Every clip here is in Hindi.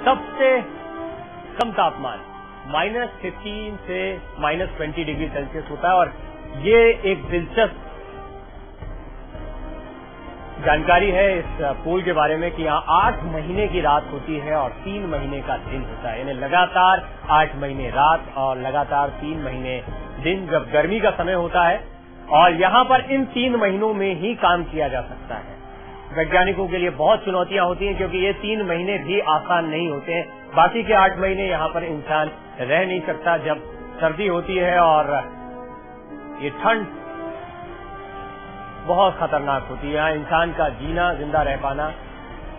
सबसे कम तापमान, माइनस फिफ्टीन से माइनस ट्वेंटी डिग्री सेल्सियस होता है। और ये एक दिलचस्प जानकारी है इस पोल के बारे में कि यहाँ आठ महीने की रात होती है और तीन महीने का दिन होता है। यानी लगातार आठ महीने रात और लगातार तीन महीने दिन जब गर्मी का समय होता है और यहाँ पर इन तीन महीनों में ही काम किया जा सकता है। वैज्ञानिकों के लिए बहुत चुनौतियाँ होती हैं, क्योंकि ये तीन महीने भी आसान नहीं होते हैं। बाकी के आठ महीने यहाँ पर इंसान रह नहीं सकता जब सर्दी होती है और ये ठंड बहुत खतरनाक होती है। यहाँ इंसान का जीना, ज़िंदा रह पाना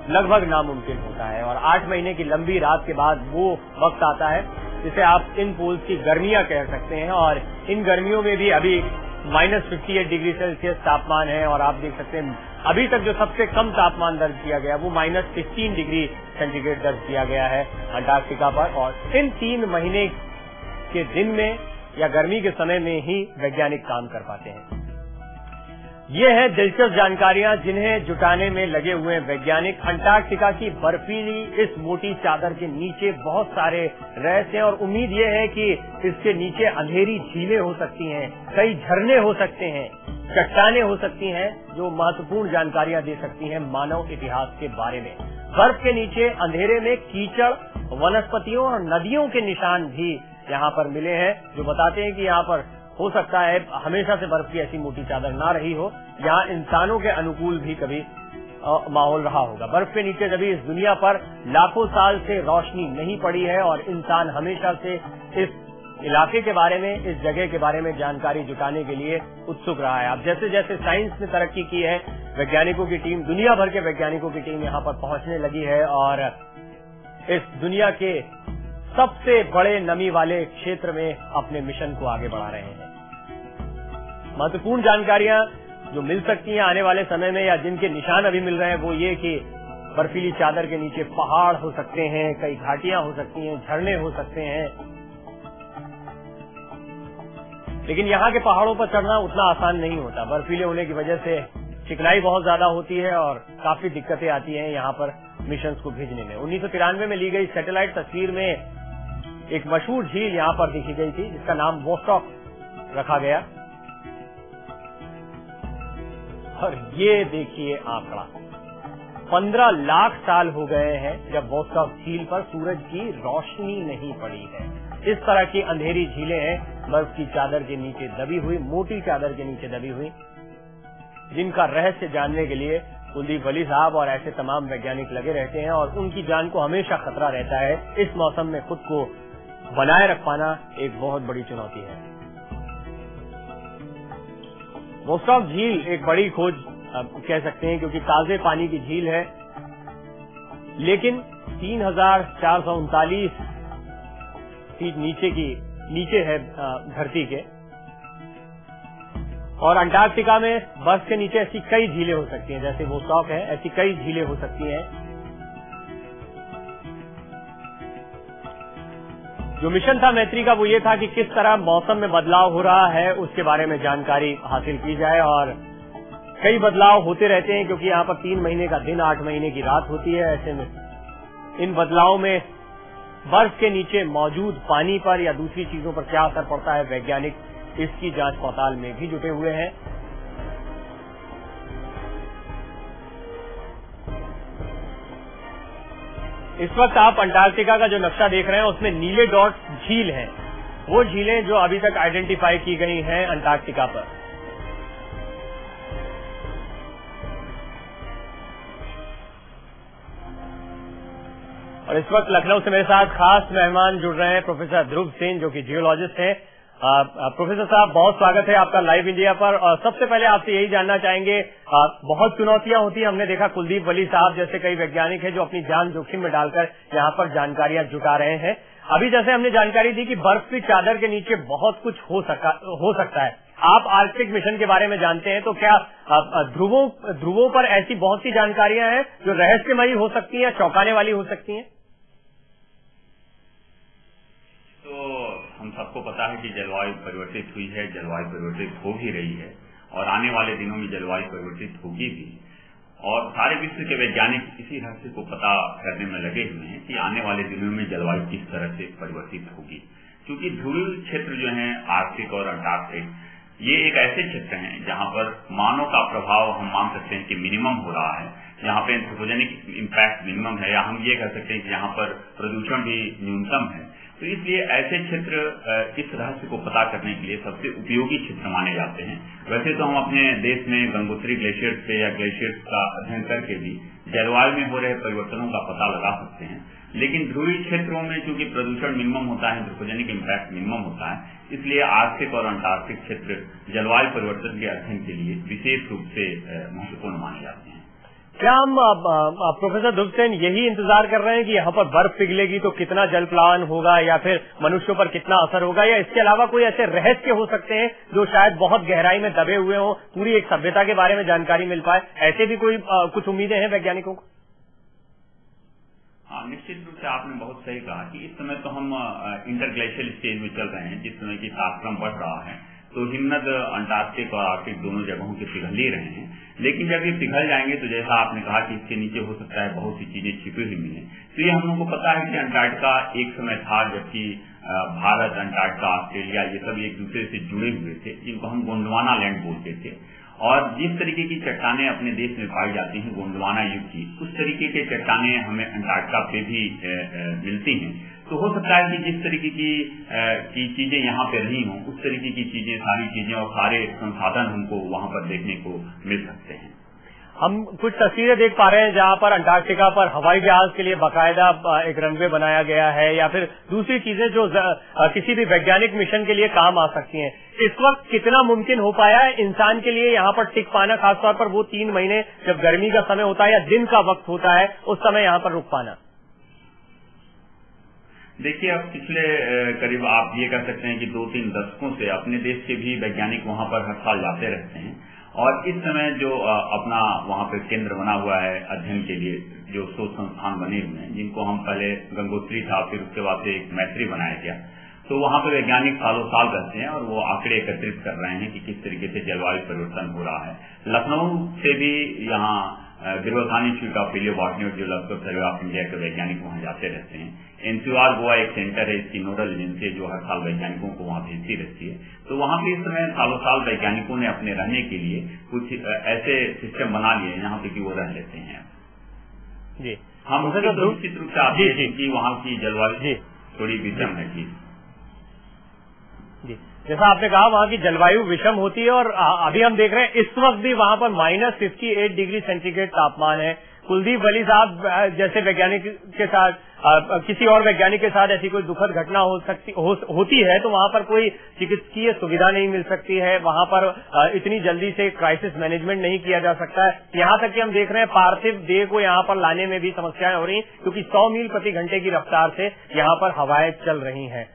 लगभग नामुमकिन होता है और आठ महीने की लंबी रात के बाद वो वक्त आता है, जिसे आप इन पोल्स की गर्मियाँ कह सकते हैं। और इन गर्मियों में भी अभी minus fifty eight degree Celsius तापमान है और आप देख सकते हैं अभी तक जो सबसे कम तापमान दर्ज किया गया, वो माइनस सिक्सटीन डिग्री सेंटीग्रेड दर्ज किया गया है अंटार्कटिका पर। और इन तीन महीने के दिन में या गर्मी के समय में ही वैज्ञानिक काम कर पाते हैं। ये है दिलचस्प जानकारियाँ जिन्हें जुटाने में लगे हुए वैज्ञानिक। अंटार्कटिका की बर्फीली इस मोटी चादर के नीचे बहुत सारे रहस्य हैं और उम्मीद ये है कि इसके नीचे अंधेरी झीलें हो सकती हैं, कई झरने हो सकते हैं, चट्टाने हो सकती हैं, जो महत्वपूर्ण जानकारियाँ दे सकती हैं मानव इतिहास के बारे में। बर्फ़ के नीचे अंधेरे में कीचड़, वनस्पतियों और नदियों के निशान भी यहाँ पर मिले हैं, जो बताते हैं कि यहाँ पर हो सकता है हमेशा से बर्फ़ की ऐसी मोटी चादर ना रही हो। यहाँ इंसानों के अनुकूल भी कभी माहौल रहा होगा। बर्फ़ के नीचे कभी इस दुनिया पर लाखों साल से रोशनी नहीं पड़ी है और इंसान हमेशा से इस इलाके के बारे में, इस जगह के बारे में जानकारी जुटाने के लिए उत्सुक रहा है। अब जैसे जैसे साइंस ने तरक्की की है, वैज्ञानिकों की टीम, दुनिया भर के वैज्ञानिकों की टीम यहाँ पर पहुँचने लगी है और इस दुनिया के सबसे बड़े नमी वाले क्षेत्र में अपने मिशन को आगे बढ़ा रहे हैं। महत्वपूर्ण जानकारियाँ जो मिल सकती हैं आने वाले समय में या जिनके निशान अभी मिल रहे हैं, वो ये कि बर्फीली चादर के नीचे पहाड़ हो सकते हैं, कई घाटियाँ हो सकती हैं, झरने हो सकते हैं। लेकिन यहाँ के पहाड़ों पर चढ़ना उतना आसान नहीं होता। बर्फीले होने की वजह से चिकनाई बहुत ज़्यादा होती है और काफ़ी दिक्कतें आती हैं यहाँ पर मिशन को भेजने में। उन्नीस सौ तिरानवे में ली गई सैटेलाइट तस्वीर में एक मशहूर झील यहाँ पर दिखी गई थी, जिसका नाम वोस्टॉक रखा गया। और ये देखिए आंकड़ा। पंद्रह लाख साल हो गए हैं जब वोस्टॉक झील पर सूरज की रोशनी नहीं पड़ी है। इस तरह की अंधेरी झीलें हैं, बर्फ़ की चादर के नीचे दबी हुई, मोटी चादर के नीचे दबी हुई, जिनका रहस्य जानने के लिए कुलदीप वली साहब और ऐसे तमाम वैज्ञानिक लगे रहते हैं और उनकी जान को हमेशा खतरा रहता है। इस मौसम में खुद को बनाए रख पाना एक बहुत बड़ी चुनौती है। वोस्टॉक झील एक बड़ी खोज कह सकते हैं, क्योंकि ताजे पानी की झील है। लेकिन तीन हज़ार चार सौ उनतालीस फीट नीचे की, नीचे है धरती के। और अंटार्कटिका में बर्फ़ के नीचे ऐसी कई झीलें हो सकती हैं, जैसे वोस्टॉक है, ऐसी कई झीलें हो सकती हैं। जो मिशन था मैत्री का वो ये था कि किस तरह मौसम में बदलाव हो रहा है, उसके बारे में जानकारी हासिल की जाए और कई बदलाव होते रहते हैं क्योंकि यहाँ पर तीन महीने का दिन, आठ महीने की रात होती है। ऐसे में इन बदलाव में बर्फ़ के नीचे मौजूद पानी पर या दूसरी चीज़ों पर क्या असर पड़ता है, वैज्ञानिक इसकी जाँच पड़ताल में भी जुटे हुए हैं। इस वक्त आप अंटार्कटिका का जो नक्शा देख रहे हैं, उसमें नीले डॉट झील हैं। वो झीलें जो अभी तक आइडेंटिफाई की गई हैं अंटार्कटिका पर। और इस वक्त लखनऊ से मेरे साथ खास मेहमान जुड़ रहे हैं, प्रोफेसर ध्रुव सेन, जो कि जियोलॉजिस्ट हैं। प्रोफेसर साहब बहुत स्वागत है आपका लाइव इंडिया पर। और सबसे पहले आपसे यही जानना चाहेंगे आ, बहुत चुनौतियाँ होती हैं। हमने देखा कुलदीप वली साहब जैसे कई वैज्ञानिक हैं जो अपनी जान जोखिम में डालकर यहाँ पर जानकारियाँ जुटा रहे हैं। अभी जैसे हमने जानकारी दी कि बर्फ़ की चादर के नीचे बहुत कुछ हो सका हो सकता है। आप आर्कटिक मिशन के बारे में जानते हैं तो क्या ध्रुवों ध्रुवों पर ऐसी बहुत सी जानकारियाँ हैं जो रहस्यमयी हो सकती हैं चौंकाने वाली हो सकती हैं तो सबको पता है कि जलवायु परिवर्तित हुई है, जलवायु परिवर्तित हो भी रही है और आने वाले दिनों में जलवायु परिवर्तित होगी भी। और सारे विश्व के वैज्ञानिक इसी रहस्य को पता करने में लगे हुए हैं कि आने वाले दिनों में जलवायु किस तरह से परिवर्तित होगी। क्योंकि ध्रुवीय क्षेत्र जो है आर्थिक और अंटार्कटिक, ये एक ऐसे क्षेत्र हैं जहाँ पर मानव का प्रभाव हम मान सकते हैं कि मिनिमम हो रहा है। यहाँ पे एंथ्रोपोजेनिक इम्पैक्ट मिनिमम है या हम ये कह सकते हैं कि यहाँ पर प्रदूषण भी न्यूनतम है। तो इसलिए ऐसे क्षेत्र इस रहस्य को पता करने के लिए सबसे उपयोगी क्षेत्र माने जाते हैं। वैसे तो हम अपने देश में गंगोत्री ग्लेशियर्स से या ग्लेशियर्स का अध्ययन करके भी जलवायु में हो रहे परिवर्तनों का पता लगा सकते हैं। लेकिन ध्रुवीय क्षेत्रों में चूँकि प्रदूषण मिनिमम होता है एंथ्रोपोजेनिक इम्पैक्ट मिनिमम होता है, इसलिए आर्थिक और अंटार्कटिक क्षेत्र जलवायु परिवर्तन के अध्ययन के लिए विशेष रूप से महत्वपूर्ण माने जाते हैं। क्या हम प्रोफेसर ध्रुव यही इंतज़ार कर रहे हैं कि यहाँ पर बर्फ़ पिघलेगी तो कितना जल प्लान होगा या फिर मनुष्यों पर कितना असर होगा? या इसके अलावा कोई ऐसे रहस्य हो सकते हैं जो शायद बहुत गहराई में दबे हुए हों पूरी एक सभ्यता के बारे में जानकारी मिल पाए? ऐसे भी कोई आ, कुछ उम्मीदें हैं वैज्ञानिकों को? हाँ निश्चित रूप से आपने बहुत सही कहा कि इस समय तो हम इंटरग्लेशियल स्टेज में चल रहे हैं जिस समय की तापक्रम बढ़ रहा है। तो हिमनद अंटार्कटिक और आर्कटिक दोनों जगहों के पिघल ही रहे हैं। लेकिन जब ये पिघल जाएँगे तो जैसा आपने कहा कि इसके नीचे हो सकता है बहुत सी चीज़ें छिपी हुई मिले तो ये हम लोग को पता है कि अंटार्कटिका एक समय था, जबकि भारत, अंटार्कटिका, ऑस्ट्रेलिया, ये सब एक दूसरे से जुड़े हुए थे, जिनको हम गोंडवाना लैंड बोलते थे। और जिस तरीके की चट्टाने अपने देश में पाई जाती हैं, गोंडवाना युग की, उस तरीके के चट्टाने हमें अंटार्कटिका पे भी मिलती हैं। तो हो सकता है कि जिस तरीके की की चीज़ें यहाँ पे रही हों, उस तरीके की चीज़ें, सारी चीज़ें और सारे संसाधन हमको वहाँ पर देखने को मिल सकते हैं। हम कुछ तस्वीरें देख पा रहे हैं जहाँ पर अंटार्कटिका पर हवाई जहाज़ के लिए बाकायदा एक रनवे बनाया गया है या फिर दूसरी चीज़ें जो किसी भी वैज्ञानिक मिशन के लिए काम आ सकती हैं। इस वक्त कितना मुमकिन हो पाया है इंसान के लिए यहाँ पर टिक पाना, खासतौर पर वो तीन महीने जब गर्मी का समय होता है या दिन का वक्त होता है, उस समय यहाँ पर रुक पाना? देखिए, अब पिछले करीब आप ये कह सकते हैं कि दो तीन दशकों से अपने देश के भी वैज्ञानिक वहाँ पर हर साल जाते रहते हैं और इस समय जो अपना वहाँ पर केंद्र बना हुआ है अध्ययन के लिए, जो शोध संस्थान बने हुए हैं, जिनको हम पहले गंगोत्री था, फिर उसके बाद से एक मैत्री बनाया गया। तो वहाँ पर वैज्ञानिक सालों साल रहते हैं और वो आंकड़े एकत्रित कर रहे हैं कि किस तरीके से जलवायु परिवर्तन हो रहा है। लखनऊ से भी यहाँ गिरवथानी इंस्टीट्यूट ऑफ़ पिलियो बॉटनी और जियोलॉजिकल सर्वे ऑफ़ इंडिया के वैज्ञानिक वहाँ जाते रहते हैं। एनसीआर गोवा एक सेंटर है इसकी नोडल एजेंसी जो हर साल वैज्ञानिकों को वहाँ भेजती रहती है। तो वहाँ भी इस समय सालों साल वैज्ञानिकों ने अपने रहने के लिए कुछ ऐसे सिस्टम बना लिए जहाँ पे कि वो रह लेते हैं। जी। हम निश्चित रूप से हैं कि वहाँ की जलवायु थोड़ी विषम है जी। जी। जैसा आपने कहा वहाँ की जलवायु विषम होती है और अभी हम देख रहे हैं इस वक्त भी वहाँ पर minus fifty eight degree centigrade तापमान है। कुलदीप वली साहब जैसे वैज्ञानिक के साथ आ, किसी और वैज्ञानिक के साथ ऐसी कोई दुखद घटना हो सकती हो, होती है तो वहाँ पर कोई चिकित्सकीय सुविधा नहीं मिल सकती है। वहाँ पर आ, इतनी जल्दी से क्राइसिस मैनेजमेंट नहीं किया जा सकता है। यहाँ तक कि हम देख रहे हैं पार्थिव देह को यहाँ पर लाने में भी समस्याएँ हो रही क्योंकि सौ मील प्रति घंटे की रफ्तार से यहाँ पर हवाएँ चल रही हैं।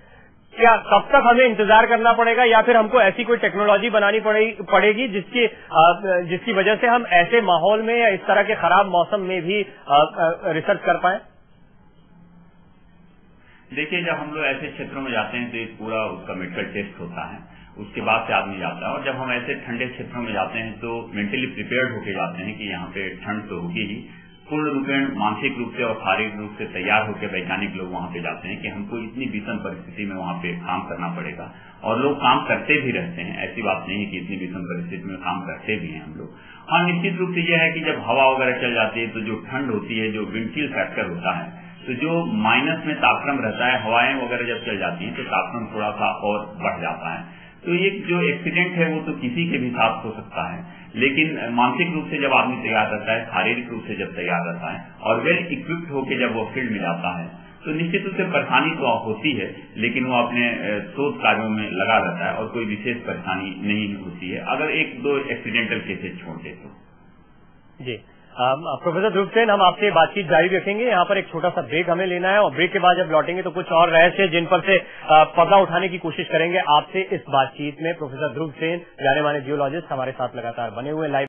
क्या कब तक हमें इंतज़ार करना पड़ेगा या फिर हमको ऐसी कोई टेक्नोलॉजी बनानी पड़ेगी जिसकी जिसकी वजह से हम ऐसे माहौल में या इस तरह के खराब मौसम में भी रिसर्च कर पाए। देखिए, जब हम लोग ऐसे क्षेत्रों में जाते हैं तो एक पूरा उसका मेडिकल टेस्ट होता है। उसके बाद से आदमी जाता है। और जब हम ऐसे ठंडे क्षेत्रों में जाते हैं तो मेंटली प्रिपेयर्ड होके जाते हैं कि यहाँ पे ठंड तो होगी ही। पूर्ण रूपेण मानसिक रूप से और शारीरिक रूप से तैयार होकर वैज्ञानिक लोग वहाँ पे जाते हैं कि हमको इतनी विषम परिस्थिति में वहाँ पे काम करना पड़ेगा। और लोग काम करते भी रहते हैं। ऐसी बात नहीं है कि इतनी विषम परिस्थिति में काम करते भी हैं हम लोग। हाँ निश्चित रूप से यह है कि जब हवा वगैरह चल जाती है तो जो ठंड होती है, जो विंडशील फैक्टर होता है तो जो माइनस में तापक्रम रहता है, हवाएँ वगैरह जब चल जाती हैं तो तापक्रम थोड़ा सा और बढ़ जाता है। तो ये जो एक्सीडेंट है, वो तो किसी के भी साथ हो सकता है। लेकिन मानसिक रूप से जब आदमी तैयार रहता है, शारीरिक रूप से जब तैयार रहता है और वेल इक्विप्ड होकर जब वो फ़ील्ड में जाता है तो निश्चित रूप से परेशानी तो होती है, लेकिन वो अपने शोध कार्यों में लगा रहता है और कोई विशेष परेशानी नहीं होती है। अगर एक दो एक्सीडेंटल केसेज छोड़ दे तो। जी। प्रोफेसर ध्रुवसेन हम आपसे बातचीत जारी रखेंगे। यहाँ पर एक छोटा सा ब्रेक हमें लेना है और ब्रेक के बाद जब लौटेंगे तो कुछ और रहस्य जिन पर से पर्दा उठाने की कोशिश करेंगे आपसे इस बातचीत में। प्रोफेसर ध्रुवसेन जाने माने जियोलॉजिस्ट हमारे साथ लगातार बने हुए लाइव